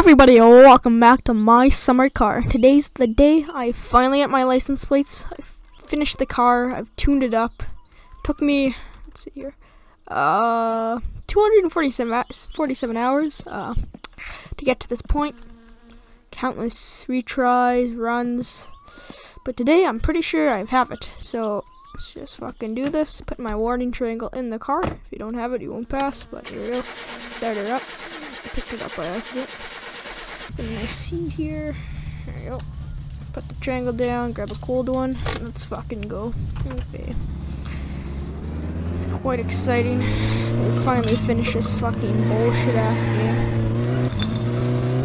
everybody, welcome back to my summer car. Today's the day I finally get my license plates. I finished the car, I've tuned it up. Took me, let's see here, uh, 247 47 hours uh, to get to this point. Countless retries, runs. But today I'm pretty sure I have it. So let's just fucking do this. Put my warning triangle in the car. If you don't have it, you won't pass. But here we go. Start her up. Picked it up by accident. Get a nice seat here. There we go. Put the triangle down, grab a cold one. Let's fucking go. Okay. It's quite exciting. We finally finish this fucking bullshit ass game.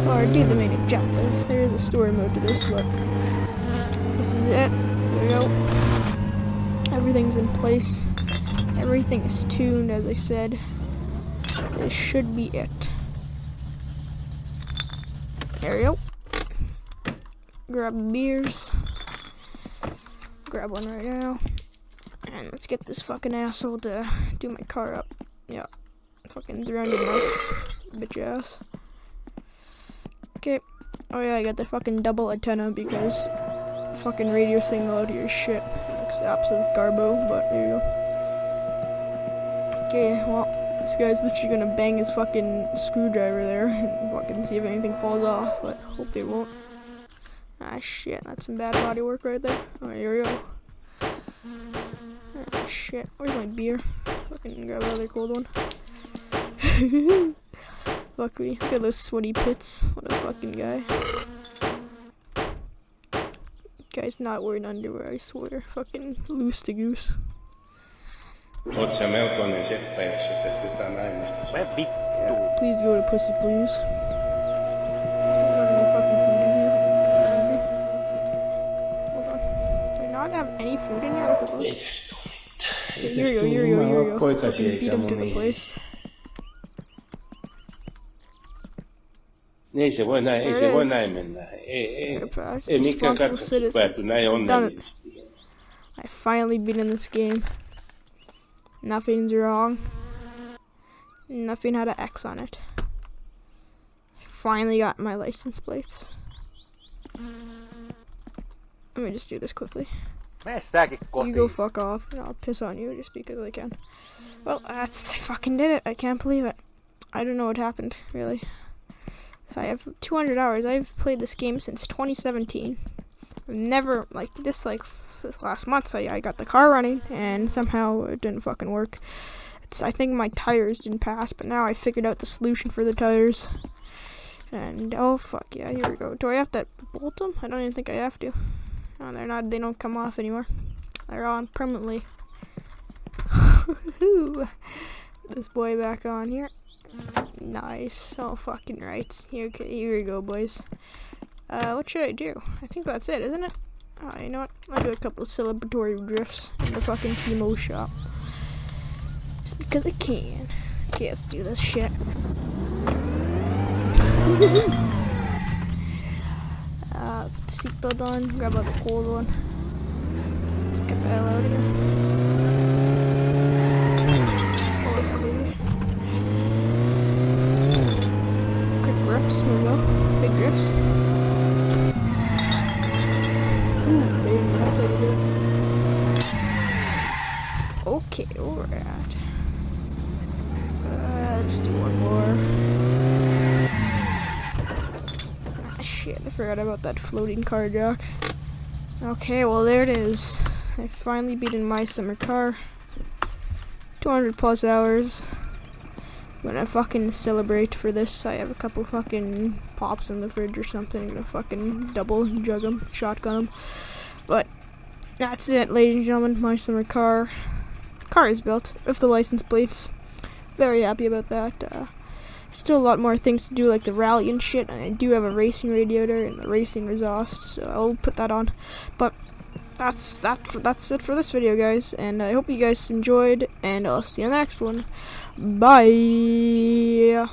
Or do the main objective. There is a story mode to this, but this is it. There we go. Everything's in place. Everything is tuned, as I said. This should be it. There we go. Grab beers. Grab one right now. And let's get this fucking asshole to do my car up. Yeah. Fucking 300 bucks. Bitch ass. Okay. Oh yeah, I got the fucking double antenna because fucking radio signal out is shit. looks absolute garbo, but there you go. Okay, well. This guy's literally gonna bang his fucking screwdriver there and fucking see if anything falls off, but hope they won't. Ah shit, that's some bad body work right there. Oh, here we go. Ah shit, where's my beer? Fucking grab another cold one. Fuck me, look at those sweaty pits. What a fucking guy. Guy's not wearing underwear, I swear. Fucking loose to goose. Oot sä melkoinen seppä, jos sä teet jotain naimista. Mä vittu. Yeah, please go to pussy, please. Don't have any fucking food in here. Hungry. Hold on. Do I not have any food in here? What the fuck? Ei tästä ole mitään. Okay, Ei here you tästä go, here you go, tullut here you vaan go. poikasia Fucking beat eikä him to mun the miehiä. place. Ei se voi näin, ei There se voi is. näin mennä. Ei, ei, Gotta pass. ei mikään Responsible katsastus citizen. pääty näin onnellisesti. I finally beat in this game. Nothing's wrong. Nothing had an X on it. Finally got my license plates. Let me just do this quickly. Säkin You go fuck off, and I'll piss on you just because I can. Well, that's I fucking did it. I can't believe it. I don't know what happened, really. I have 200 hours. I've played this game since 2017. Never like this like this last month. I, I got the car running, and somehow it didn't fucking work. It's I think my tires didn't pass, but now I figured out the solution for the tires. And oh fuck yeah, here we go. Do I have to bolt them? I don't even think I have to. No, they're not. They don't come off anymore. They're on permanently. this boy back on here. Nice. Oh, fucking right. Here, here we go, boys. Uh, what should I do? I think that's it, isn't it? Oh, you know what? I'll do a couple celebratory drifts in the fucking Teimo shop. Just because I can. Okay, let's do this shit. uh, put the seatbelt on, grab out the cold one. Let's get the hell out of here. Quick grips, here we go. Big grips. Ooh, baby, that's how you do it. Okay, alright. Uh, let's do one more. Ah, shit, I forgot about that floating car jack. Okay, well there it is. I finally beat in my summer car. 200 plus hours. I'm gonna fucking celebrate for this. I have a couple fucking pops in the fridge or something. Gonna fucking double jug them, shotgun them. But that's it, ladies and gentlemen. My summer car. Car is built with the license plates. Very happy about that. Uh, still a lot more things to do, like the rally and shit. I do have a racing radiator and the racing exhaust, so I'll put that on. But that's that. That's it for this video, guys. And I hope you guys enjoyed. And I'll see you in the next one. Bye.